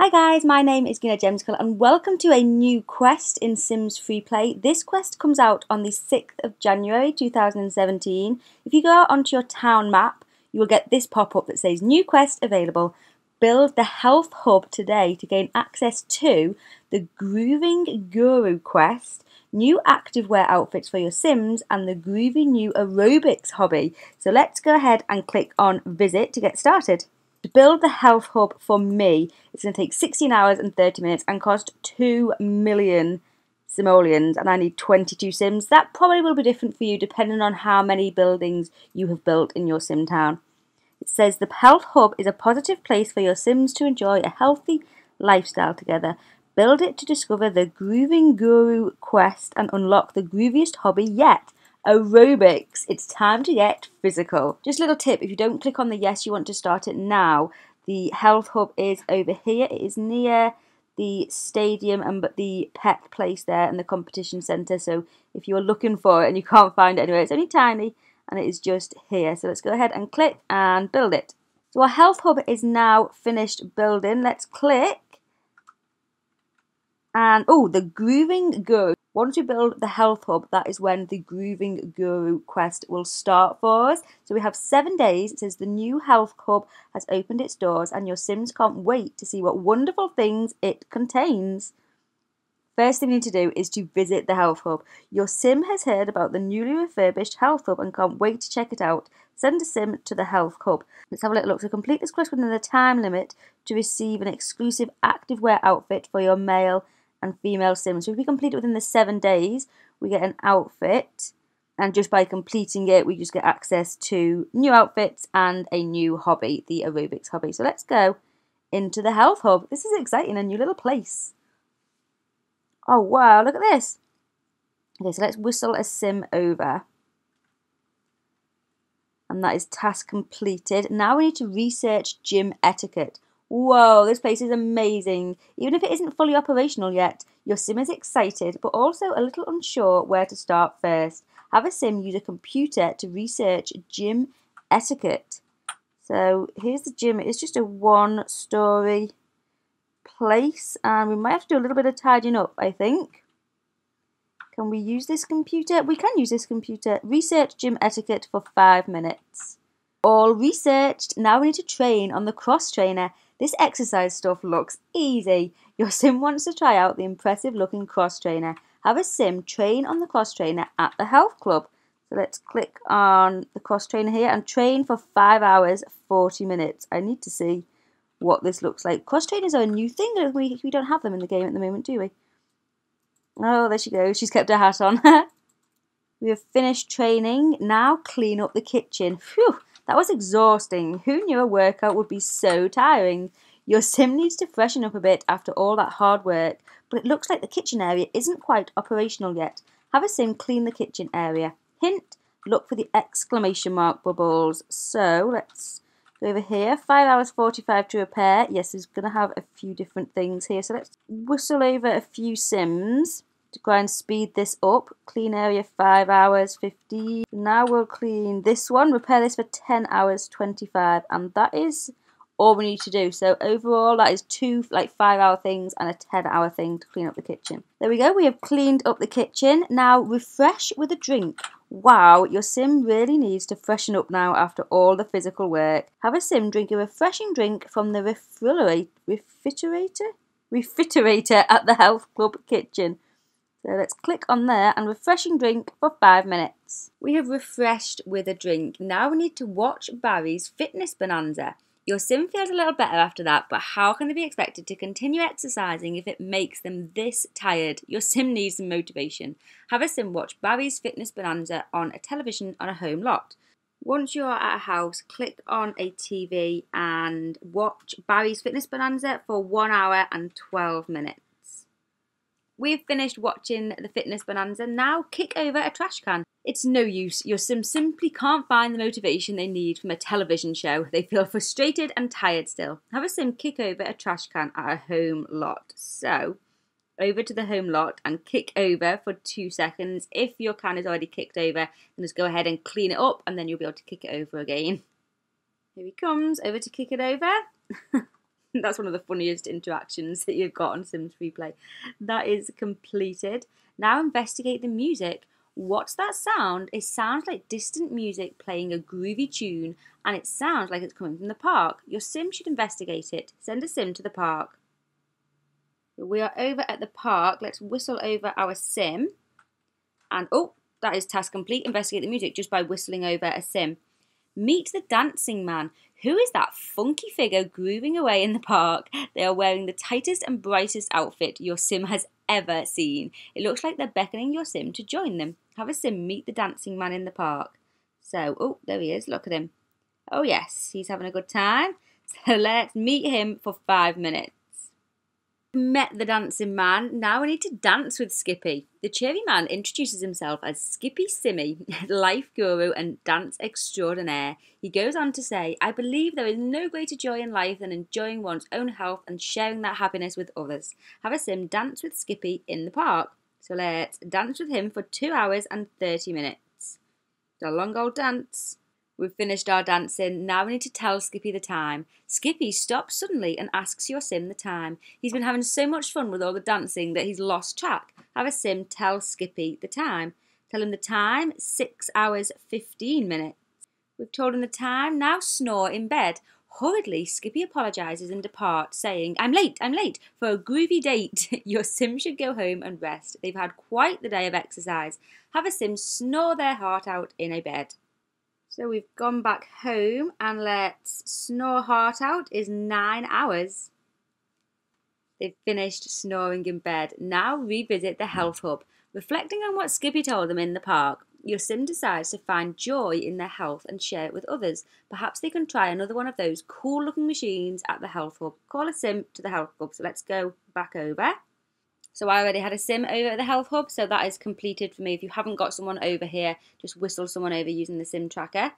Hi guys, my name is Greenoid Gemzicle and welcome to a new quest in Sims Freeplay. This quest comes out on the 6th of January 2017. If you go onto your town map, you will get this pop-up that says new quest available. Build the health hub today to gain access to the Grooving Guru quest, new activewear outfits for your Sims and the groovy new aerobics hobby. So let's go ahead and click on visit to get started. To build the health hub for me, it's going to take 16 hours and 30 minutes and cost 2 million simoleons and I need 22 sims. That probably will be different for you depending on how many buildings you have built in your sim town. It says the health hub is a positive place for your sims to enjoy a healthy lifestyle together. Build it to discover the Grooving Guru quest and unlock the grooviest hobby yet aerobics. It's time to get physical. Just a little tip if you don't click on the yes, you want to start it now, the health hub is over here. It is near the stadium and the pet place there and the competition centre. So if you're looking for it and you can't find it anywhere, it's only tiny and it is just here. So let's go ahead and click and build it. So our health hub is now finished building. Let's click. And oh, the grooving guru. Once we build the health hub, that is when the Grooving Guru quest will start for us. So we have seven days. It says the new health hub has opened its doors and your Sims can't wait to see what wonderful things it contains. First thing you need to do is to visit the health hub. Your sim has heard about the newly refurbished health hub and can't wait to check it out. Send a sim to the health hub. Let's have a little look. So complete this quest within the time limit to receive an exclusive activewear outfit for your male and female sims. So if we complete it within the seven days, we get an outfit. And just by completing it, we just get access to new outfits and a new hobby, the aerobics hobby. So let's go into the health hub. This is exciting, a new little place. Oh, wow, look at this. Okay, so let's whistle a sim over. And that is task completed. Now we need to research gym etiquette. Whoa, this place is amazing. Even if it isn't fully operational yet, your sim is excited but also a little unsure where to start first. Have a sim use a computer to research gym etiquette. So here's the gym. It's just a one story place and we might have to do a little bit of tidying up, I think. Can we use this computer? We can use this computer. Research gym etiquette for five minutes. All researched. Now we need to train on the cross trainer. This exercise stuff looks easy. Your sim wants to try out the impressive looking cross trainer. Have a sim train on the cross trainer at the health club. So let's click on the cross trainer here and train for 5 hours 40 minutes. I need to see what this looks like. Cross trainers are a new thing. We, we don't have them in the game at the moment, do we? Oh, there she goes. She's kept her hat on. we have finished training. Now clean up the kitchen. Phew, that was exhausting. Who knew a workout would be so tiring? Your sim needs to freshen up a bit after all that hard work, but it looks like the kitchen area isn't quite operational yet. Have a sim clean the kitchen area. Hint, look for the exclamation mark bubbles. So let's go over here. 5 hours 45 to repair. Yes, there's going to have a few different things here. So let's whistle over a few sims to try and speed this up. Clean area 5 hours 50. Now we'll clean this one, repair this for 10 hours 25 and that is all we need to do. So overall that is two like 5 hour things and a 10 hour thing to clean up the kitchen. There we go, we have cleaned up the kitchen. Now refresh with a drink. Wow, your sim really needs to freshen up now after all the physical work. Have a sim drink a refreshing drink from the refrigerator, refrigerator? Refrigerator at the health club kitchen. So let's click on there and refreshing drink for five minutes. We have refreshed with a drink. Now we need to watch Barry's fitness bonanza. Your sim feels a little better after that, but how can they be expected to continue exercising if it makes them this tired? Your sim needs some motivation. Have a sim watch Barry's fitness bonanza on a television on a home lot. Once you're at a house, click on a TV and watch Barry's Fitness Bonanza for 1 hour and 12 minutes. We've finished watching the Fitness Bonanza, now kick over a trash can. It's no use, your sim simply can't find the motivation they need from a television show. They feel frustrated and tired still. Have a sim kick over a trash can at a home lot. So, over to the home lot and kick over for two seconds. If your can is already kicked over, then just go ahead and clean it up and then you'll be able to kick it over again. Here he comes, over to kick it over. That's one of the funniest interactions that you've got on Sims Freeplay. That is completed. Now investigate the music. What's that sound? It sounds like distant music playing a groovy tune and it sounds like it's coming from the park. Your sim should investigate it. Send a sim to the park. We are over at the park. Let's whistle over our sim. And oh, that is task complete. Investigate the music just by whistling over a sim. Meet the dancing man. Who is that funky figure grooving away in the park? They are wearing the tightest and brightest outfit your sim has ever seen. It looks like they're beckoning your sim to join them. Have a sim meet the dancing man in the park. So, oh, there he is. Look at him. Oh, yes, he's having a good time. So let's meet him for five minutes met the dancing man. Now I need to dance with Skippy. The cheery man introduces himself as Skippy Simmy, life guru and dance extraordinaire. He goes on to say, I believe there is no greater joy in life than enjoying one's own health and sharing that happiness with others. Have a sim dance with Skippy in the park. So let's dance with him for two hours and 30 minutes. a long old dance. We've finished our dancing. Now we need to tell Skippy the time. Skippy stops suddenly and asks your sim the time. He's been having so much fun with all the dancing that he's lost track. Have a sim tell Skippy the time. Tell him the time, 6 hours 15 minutes. We've told him the time, now snore in bed. Hurriedly, Skippy apologises and departs, saying, I'm late, I'm late, for a groovy date. Your sim should go home and rest. They've had quite the day of exercise. Have a sim snore their heart out in a bed. So we've gone back home and let's snore heart out is nine hours. They've finished snoring in bed. Now revisit the health hub. Reflecting on what Skippy told them in the park, your sim decides to find joy in their health and share it with others. Perhaps they can try another one of those cool looking machines at the health hub. Call a sim to the health hub. So let's go back over. So I already had a sim over at the Health Hub, so that is completed for me. If you haven't got someone over here, just whistle someone over using the sim tracker.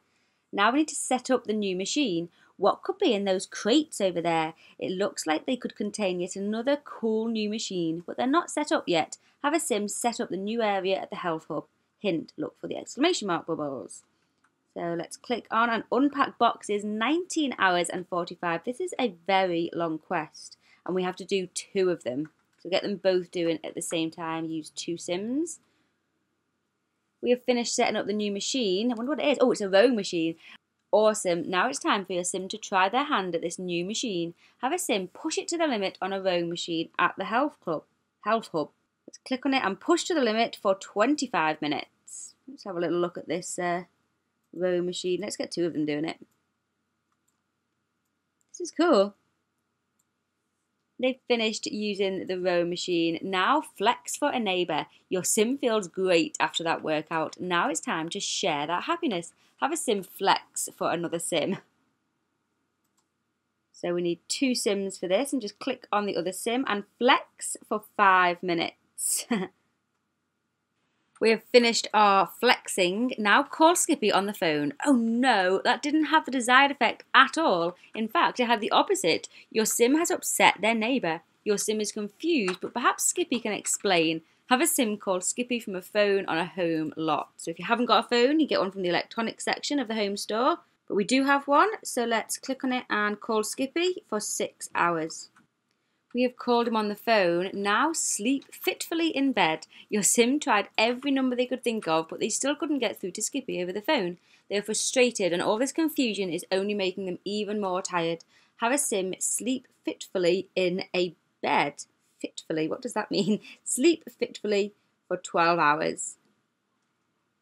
Now we need to set up the new machine. What could be in those crates over there? It looks like they could contain yet another cool new machine, but they're not set up yet. Have a sim set up the new area at the Health Hub. Hint, look for the exclamation mark bubbles. So let's click on and unpack boxes 19 hours and 45. This is a very long quest and we have to do two of them. So get them both doing at the same time, use two sims. We have finished setting up the new machine. I wonder what it is. Oh, it's a rowing machine. Awesome. Now it's time for your sim to try their hand at this new machine. Have a sim push it to the limit on a rowing machine at the health club, health hub. Let's click on it and push to the limit for 25 minutes. Let's have a little look at this uh, rowing machine. Let's get two of them doing it. This is cool. They've finished using the row machine. Now flex for a neighbour. Your sim feels great after that workout. Now it's time to share that happiness. Have a sim flex for another sim. So we need two sims for this and just click on the other sim and flex for five minutes. We have finished our flexing. Now call Skippy on the phone. Oh no, that didn't have the desired effect at all. In fact, it had the opposite. Your sim has upset their neighbour. Your sim is confused, but perhaps Skippy can explain. Have a sim call Skippy from a phone on a home lot. So if you haven't got a phone, you get one from the electronics section of the home store. But we do have one, so let's click on it and call Skippy for six hours. We have called him on the phone. Now sleep fitfully in bed. Your sim tried every number they could think of, but they still couldn't get through to Skippy over the phone. They are frustrated, and all this confusion is only making them even more tired. Have a sim sleep fitfully in a bed. Fitfully, what does that mean? Sleep fitfully for 12 hours.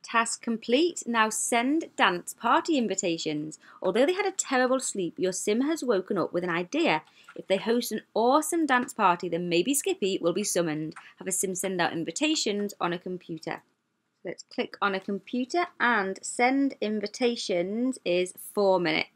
Task complete. Now send dance party invitations. Although they had a terrible sleep, your sim has woken up with an idea. If they host an awesome dance party, then maybe Skippy will be summoned. Have a sim send out invitations on a computer. Let's click on a computer and send invitations is four minutes.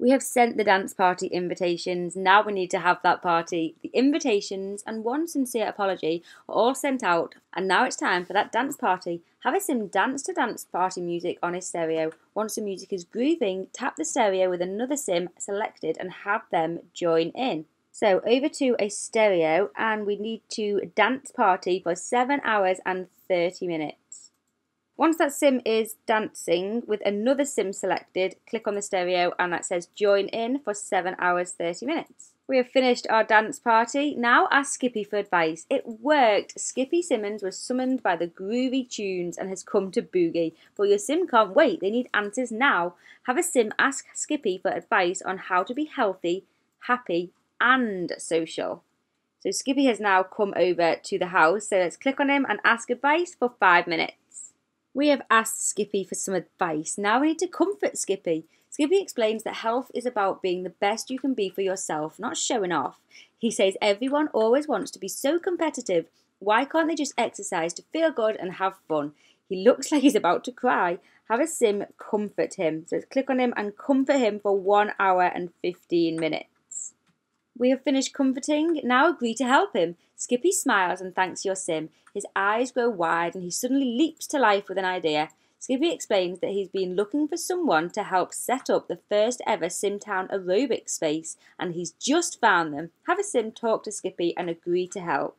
We have sent the dance party invitations. Now we need to have that party. The invitations and one sincere apology are all sent out, and now it's time for that dance party. Have a sim dance to dance party music on a stereo. Once the music is grooving, tap the stereo with another sim selected and have them join in. So over to a stereo, and we need to dance party for 7 hours and 30 minutes. Once that sim is dancing with another sim selected, click on the stereo and that says join in for 7 hours 30 minutes. We have finished our dance party. Now ask Skippy for advice. It worked. Skippy Simmons was summoned by the groovy tunes and has come to boogie. But your sim can't wait. They need answers now. Have a sim ask Skippy for advice on how to be healthy, happy, and social. So Skippy has now come over to the house. So let's click on him and ask advice for five minutes. We have asked Skippy for some advice. Now we need to comfort Skippy. Skippy explains that health is about being the best you can be for yourself, not showing off. He says everyone always wants to be so competitive. Why can't they just exercise to feel good and have fun? He looks like he's about to cry. Have a sim comfort him. So click on him and comfort him for 1 hour and 15 minutes. We have finished comforting, now agree to help him. Skippy smiles and thanks your sim. His eyes grow wide and he suddenly leaps to life with an idea. Skippy explains that he's been looking for someone to help set up the first ever Simtown aerobic space and he's just found them. Have a sim talk to Skippy and agree to help.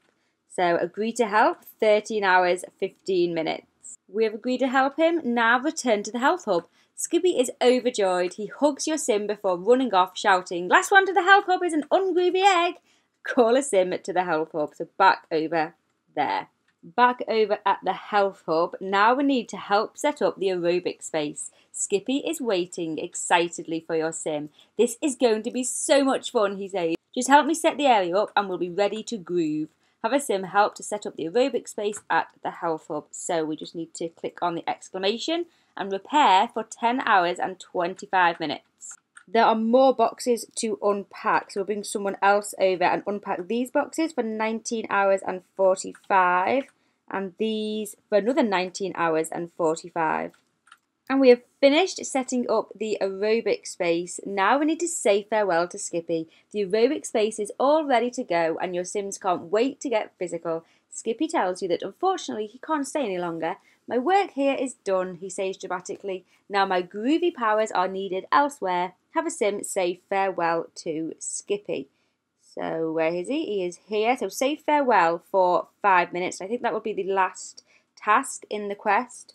So agree to help, 13 hours, 15 minutes. We have agreed to help him, now return to the health hub. Skippy is overjoyed. He hugs your sim before running off, shouting, Last one to the health hub is an ungroovy egg. Call a sim to the health hub. So back over there. Back over at the health hub. Now we need to help set up the aerobic space. Skippy is waiting excitedly for your sim. This is going to be so much fun, he says. Just help me set the area up and we'll be ready to groove. Have a sim help to set up the aerobic space at the health hub. So we just need to click on the exclamation and repair for 10 hours and 25 minutes. There are more boxes to unpack, so we'll bring someone else over and unpack these boxes for 19 hours and 45 and these for another 19 hours and 45. And we have finished setting up the aerobic space. Now we need to say farewell to Skippy. The aerobic space is all ready to go and your Sims can't wait to get physical. Skippy tells you that unfortunately he can't stay any longer my work here is done, he says dramatically. Now my groovy powers are needed elsewhere. Have a sim say farewell to Skippy. So where is he? He is here. So say farewell for five minutes. I think that will be the last task in the quest.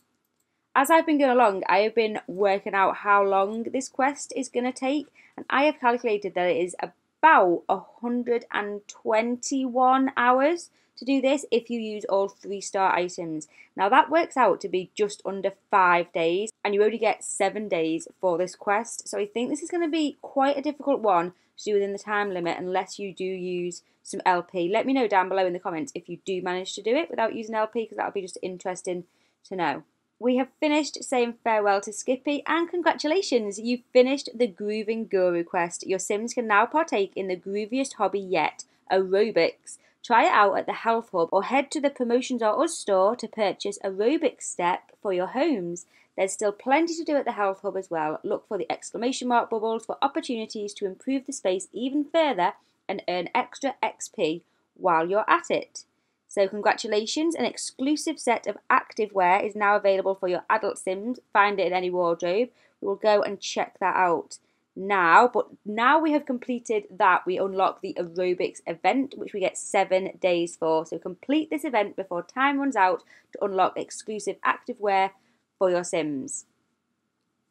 As I've been going along, I have been working out how long this quest is going to take. And I have calculated that it is about 121 hours to do this if you use all three star items. Now that works out to be just under five days and you only get seven days for this quest. So I think this is going to be quite a difficult one to do within the time limit unless you do use some LP. Let me know down below in the comments if you do manage to do it without using LP because that would be just interesting to know. We have finished saying farewell to Skippy and congratulations, you've finished the Grooving Guru quest. Your Sims can now partake in the grooviest hobby yet, aerobics. Try it out at the Health Hub or head to the Promotions.us store to purchase Aerobic Step for your homes. There's still plenty to do at the Health Hub as well. Look for the exclamation mark bubbles for opportunities to improve the space even further and earn extra XP while you're at it. So congratulations, an exclusive set of activewear is now available for your adult Sims. Find it in any wardrobe. We will go and check that out now, but now we have completed that, we unlock the aerobics event, which we get seven days for. So complete this event before time runs out to unlock exclusive activewear for your Sims.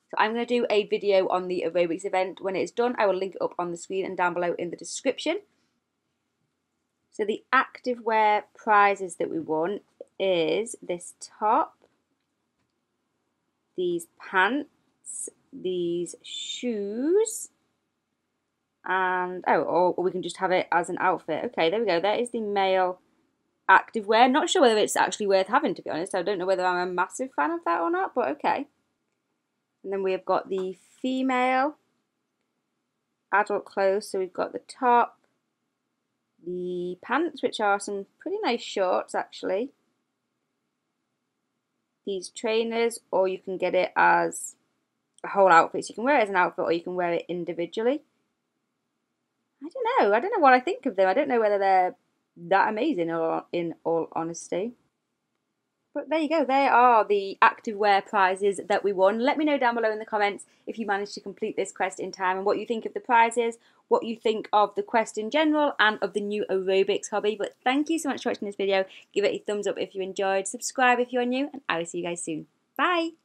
So I'm going to do a video on the aerobics event. When it's done, I will link it up on the screen and down below in the description. So the activewear prizes that we won is this top, these pants, these shoes. And oh or we can just have it as an outfit. Okay there we go. There is the male active wear. Not sure whether it's actually worth having to be honest. I don't know whether i'm a massive fan of that or not but okay. And then we have got the female adult clothes. So we've got the top the pants which are some pretty nice shorts actually. These trainers or you can get it as a whole outfit. So you can wear it as an outfit or you can wear it individually. I don't know. I don't know what I think of them. I don't know whether they're that amazing or in all honesty. But there you go, they are the activewear prizes that we won. Let me know down below in the comments if you managed to complete this quest in time and what you think of the prizes, what you think of the quest in general and of the new aerobics hobby. But thank you so much for watching this video. Give it a thumbs up if you enjoyed, subscribe if you're new, and I will see you guys soon. Bye!